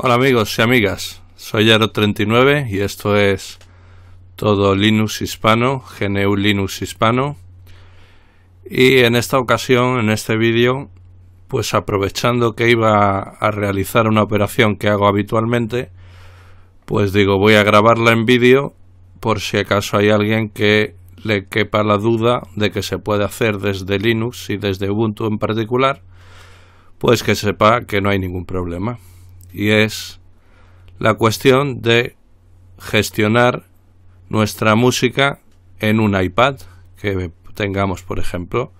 Hola amigos y amigas, soy Yaro39 y esto es todo Linux hispano, GNU Linux hispano. Y en esta ocasión, en este vídeo, pues aprovechando que iba a realizar una operación que hago habitualmente, pues digo voy a grabarla en vídeo por si acaso hay alguien que le quepa la duda de que se puede hacer desde Linux y desde Ubuntu en particular, pues que sepa que no hay ningún problema y es la cuestión de gestionar nuestra música en un iPad que tengamos, por ejemplo.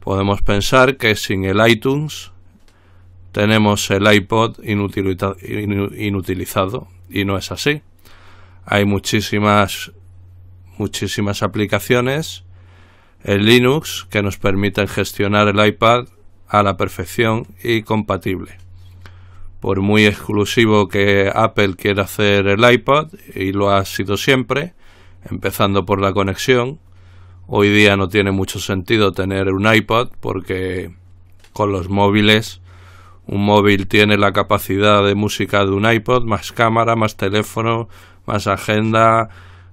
Podemos pensar que sin el iTunes tenemos el iPod inutilizado y no es así. Hay muchísimas muchísimas aplicaciones en Linux que nos permiten gestionar el iPad a la perfección y compatible por muy exclusivo que Apple quiera hacer el iPod, y lo ha sido siempre, empezando por la conexión, hoy día no tiene mucho sentido tener un iPod porque con los móviles un móvil tiene la capacidad de música de un iPod, más cámara, más teléfono, más agenda,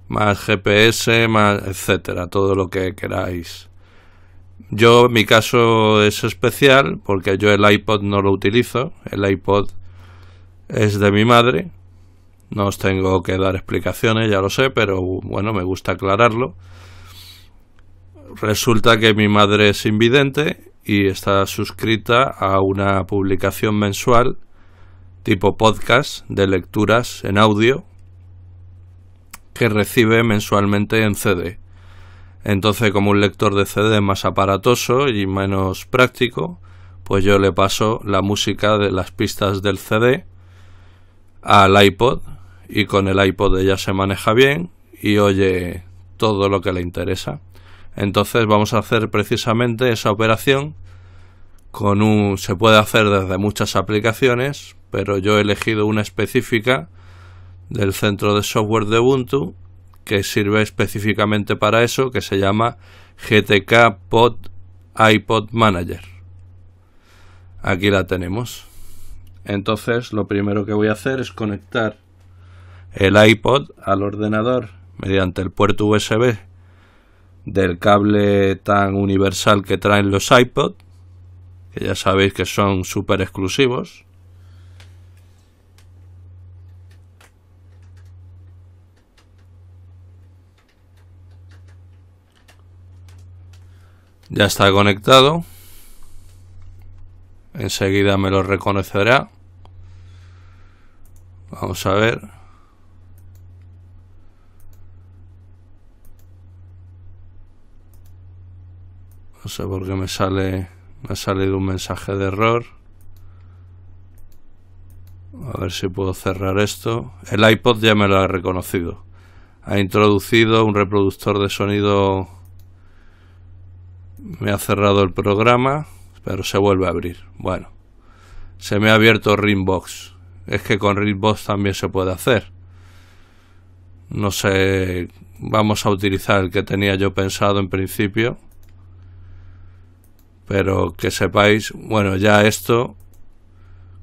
más GPS, más etcétera, todo lo que queráis. Yo, mi caso es especial porque yo el iPod no lo utilizo. El iPod es de mi madre. No os tengo que dar explicaciones, ya lo sé, pero bueno, me gusta aclararlo. Resulta que mi madre es invidente y está suscrita a una publicación mensual tipo podcast de lecturas en audio que recibe mensualmente en CD. Entonces, como un lector de CD más aparatoso y menos práctico, pues yo le paso la música de las pistas del CD al iPod y con el iPod ella se maneja bien y oye todo lo que le interesa. Entonces vamos a hacer precisamente esa operación con un se puede hacer desde muchas aplicaciones, pero yo he elegido una específica del centro de software de Ubuntu que sirve específicamente para eso, que se llama GTK Pod iPod Manager. Aquí la tenemos. Entonces lo primero que voy a hacer es conectar el iPod al ordenador mediante el puerto USB del cable tan universal que traen los iPod, que ya sabéis que son súper exclusivos. Ya está conectado. Enseguida me lo reconocerá. Vamos a ver. No sé por qué me sale me ha salido un mensaje de error. A ver si puedo cerrar esto. El iPod ya me lo ha reconocido. Ha introducido un reproductor de sonido. Me ha cerrado el programa, pero se vuelve a abrir. Bueno, se me ha abierto Ringbox es que con Readbox también se puede hacer. No sé, vamos a utilizar el que tenía yo pensado en principio. Pero que sepáis, bueno, ya esto,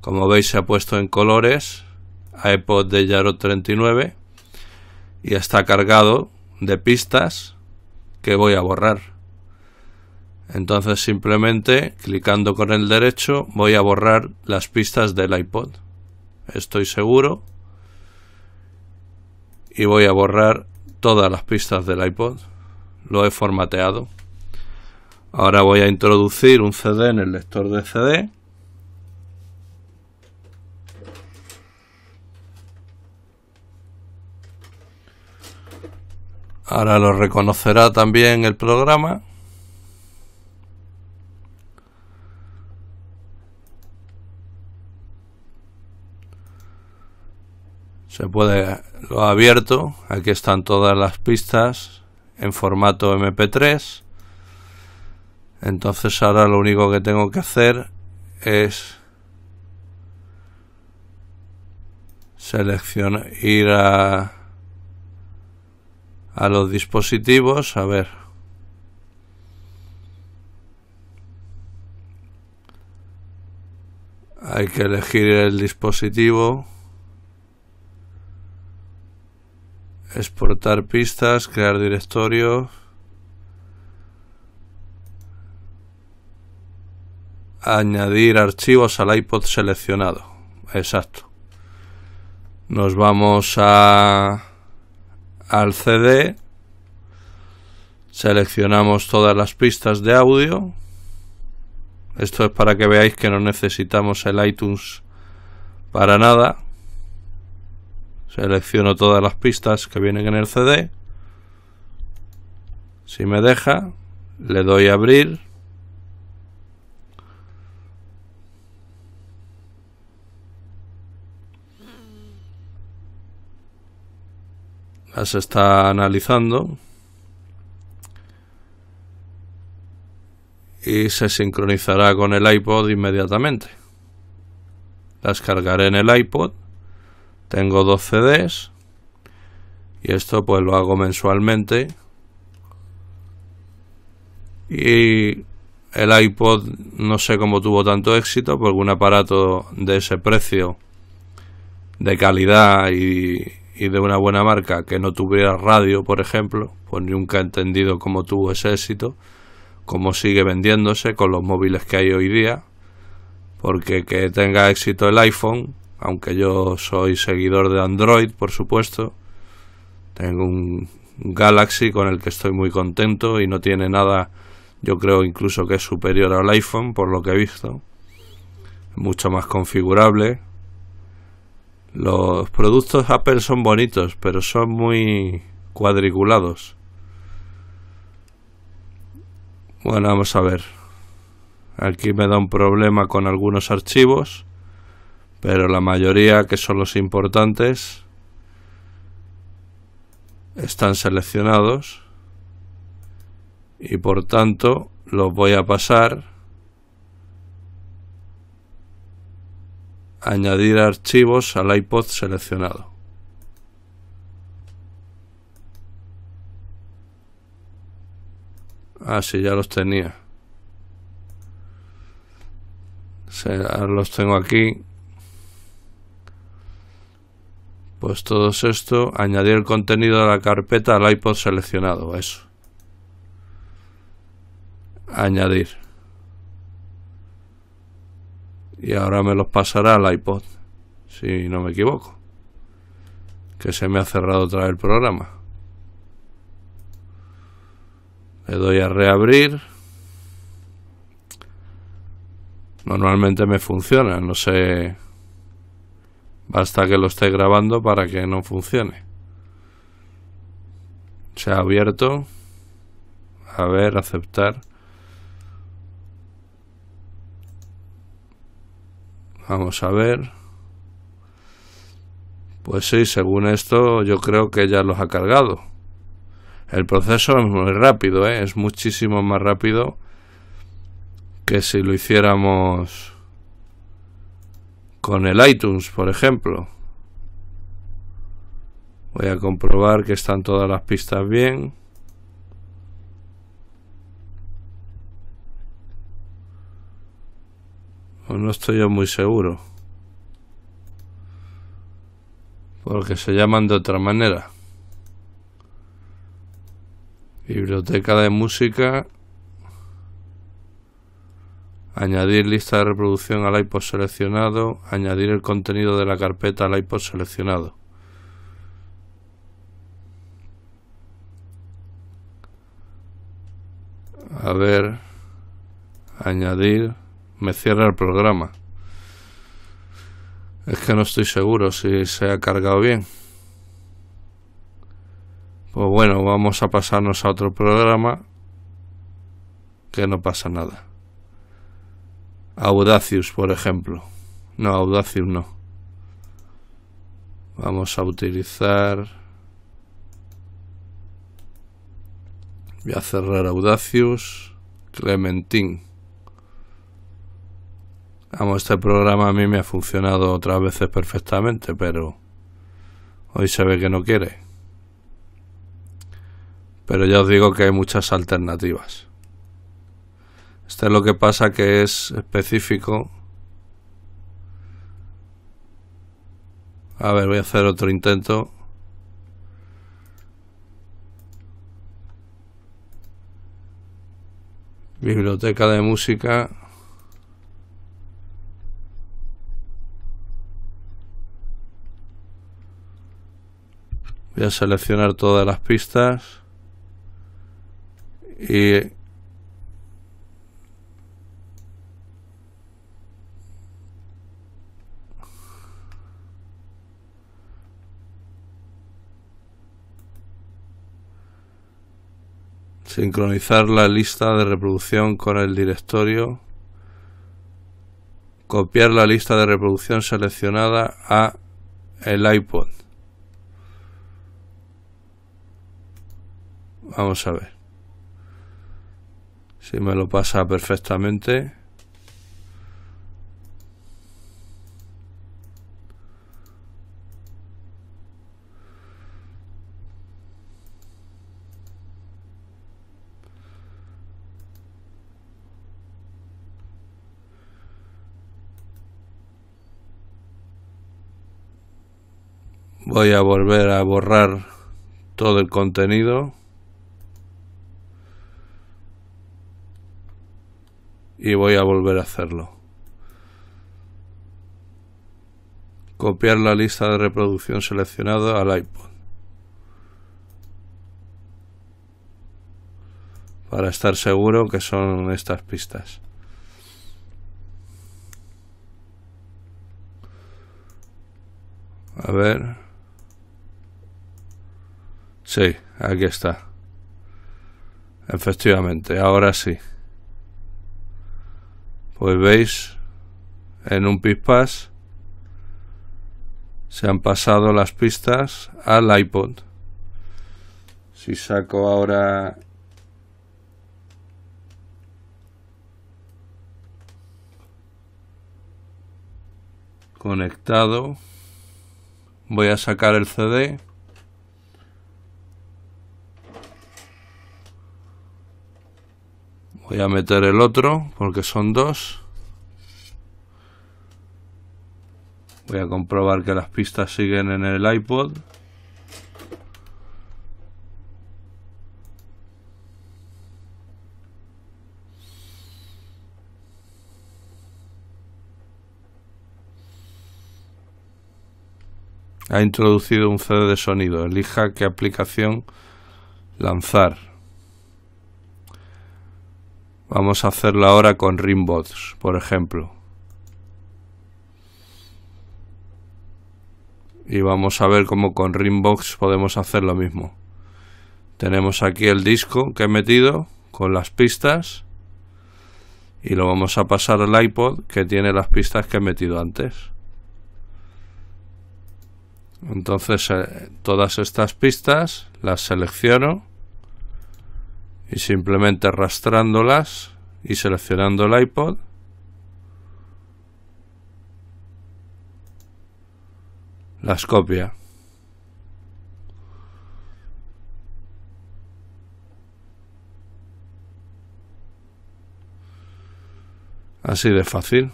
como veis, se ha puesto en colores, iPod de Yaro 39 y está cargado de pistas que voy a borrar. Entonces simplemente clicando con el derecho voy a borrar las pistas del iPod estoy seguro. Y voy a borrar todas las pistas del iPod. Lo he formateado. Ahora voy a introducir un CD en el lector de CD. Ahora lo reconocerá también el programa. Se puede lo abierto. Aquí están todas las pistas en formato mp3 entonces ahora lo único que tengo que hacer es seleccionar ir a a los dispositivos. A ver. Hay que elegir el dispositivo. Exportar pistas, crear directorio. Añadir archivos al iPod seleccionado. Exacto. Nos vamos a al CD. Seleccionamos todas las pistas de audio. Esto es para que veáis que no necesitamos el iTunes para nada. Selecciono todas las pistas que vienen en el CD. Si me deja, le doy a abrir. Las está analizando. y se sincronizará con el iPod inmediatamente. Las cargaré en el iPod. Tengo dos CDs y esto pues lo hago mensualmente. Y el iPod no sé cómo tuvo tanto éxito porque un aparato de ese precio, de calidad y, y de una buena marca que no tuviera radio, por ejemplo, pues nunca he entendido cómo tuvo ese éxito cómo sigue vendiéndose con los móviles que hay hoy día, porque que tenga éxito el iPhone, aunque yo soy seguidor de Android, por supuesto, tengo un Galaxy con el que estoy muy contento y no tiene nada, yo creo incluso que es superior al iPhone, por lo que he visto, mucho más configurable. Los productos Apple son bonitos, pero son muy cuadriculados bueno, vamos a ver. Aquí me da un problema con algunos archivos, pero la mayoría, que son los importantes, están seleccionados y por tanto los voy a pasar añadir archivos al iPod seleccionado. Ah, ya los tenía. los tengo aquí. Pues todo esto, añadir el contenido de la carpeta al iPod seleccionado, eso. Añadir. Y ahora me los pasará al iPod, si no me equivoco. Que se me ha cerrado otra vez el programa. Le doy a reabrir. Normalmente me funciona, no sé. Basta que lo esté grabando para que no funcione. Se ha abierto. A ver, aceptar. Vamos a ver. Pues sí, según esto yo creo que ya los ha cargado. El proceso es muy rápido, ¿eh? es muchísimo más rápido que si lo hiciéramos con el iTunes, por ejemplo. Voy a comprobar que están todas las pistas bien. O no estoy yo muy seguro. Porque se llaman de otra manera. Biblioteca de música. Añadir lista de reproducción al iPod seleccionado. Añadir el contenido de la carpeta al iPod seleccionado. A ver. Añadir. Me cierra el programa. Es que no estoy seguro si se ha cargado bien. Pues bueno, vamos a pasarnos a otro programa que no pasa nada. Audacious, por ejemplo. No, Audacious no. Vamos a utilizar... Voy a cerrar Audacious. Clementine. Vamos, este programa a mí me ha funcionado otras veces perfectamente, pero hoy se ve que no quiere. Pero ya os digo que hay muchas alternativas. Este es lo que pasa que es específico A ver, voy a hacer otro intento. Biblioteca de música. Voy a seleccionar todas las pistas y sincronizar la lista de reproducción con el directorio, copiar la lista de reproducción seleccionada a el iPod. Vamos a ver. Si me lo pasa perfectamente. Voy a volver a borrar todo el contenido. Y voy a volver a hacerlo. Copiar la lista de reproducción seleccionada al iPod. Para estar seguro que son estas pistas. A ver. Sí, aquí está. Efectivamente, ahora sí. Pues veis, en un PIPAS se han pasado las pistas al iPod. Si saco ahora conectado, voy a sacar el CD. Voy a meter el otro porque son dos. Voy a comprobar que las pistas siguen en el iPod. Ha introducido un CD de sonido. Elija qué aplicación lanzar. Vamos a hacerlo ahora con Rimbots, por ejemplo. Y vamos a ver cómo con Rimbox podemos hacer lo mismo. Tenemos aquí el disco que he metido con las pistas y lo vamos a pasar al iPod que tiene las pistas que he metido antes. Entonces eh, todas estas pistas las selecciono y simplemente arrastrándolas y seleccionando el iPod las copia. Así de fácil.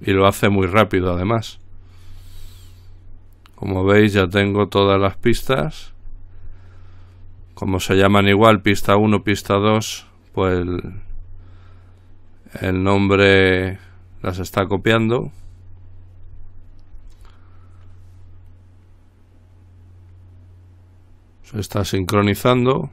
Y lo hace muy rápido además. Como veis ya tengo todas las pistas como se llaman igual, pista 1, pista 2, pues el, nombre las está copiando. Se está sincronizando.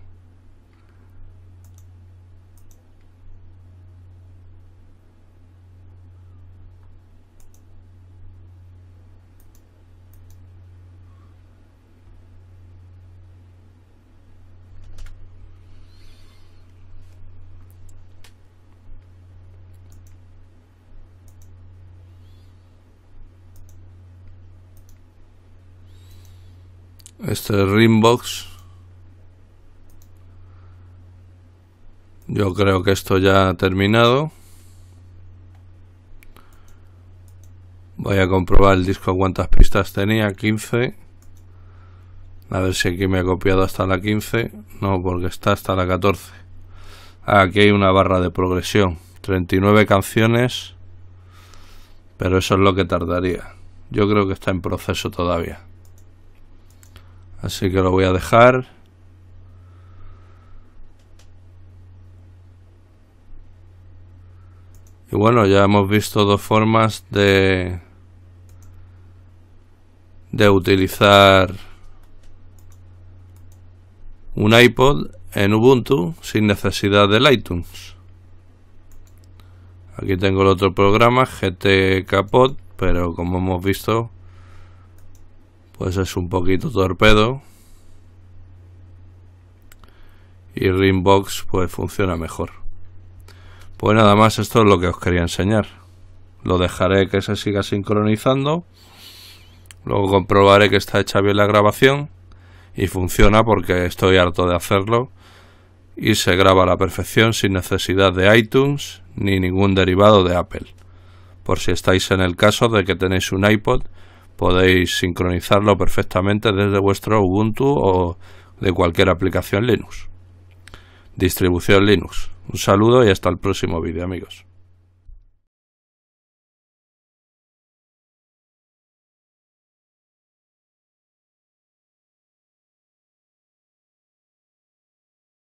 Este Rimbox. Yo creo que esto ya ha terminado. Voy a comprobar el disco cuántas pistas tenía. 15. A ver si aquí me ha copiado hasta la 15. No, porque está hasta la 14. aquí hay una barra de progresión. 39 canciones. Pero eso es lo que tardaría. yo creo que está en proceso todavía. Así que lo voy a dejar. Y bueno, ya hemos visto dos formas de de utilizar un iPod en Ubuntu sin necesidad del iTunes. Aquí tengo el otro programa, GT Capot, pero como hemos visto, pues es un poquito torpedo. Y Ringbox pues funciona mejor. Pues nada más, esto es lo que os quería enseñar. Lo dejaré que se siga sincronizando. Luego comprobaré que está hecha bien la grabación y funciona porque estoy harto de hacerlo y se graba a la perfección sin necesidad de iTunes ni ningún derivado de Apple. Por si estáis en el caso de que tenéis un iPod, podéis sincronizarlo perfectamente desde vuestro Ubuntu o de cualquier aplicación Linux. Distribución Linux. Un saludo y hasta el próximo vídeo amigos.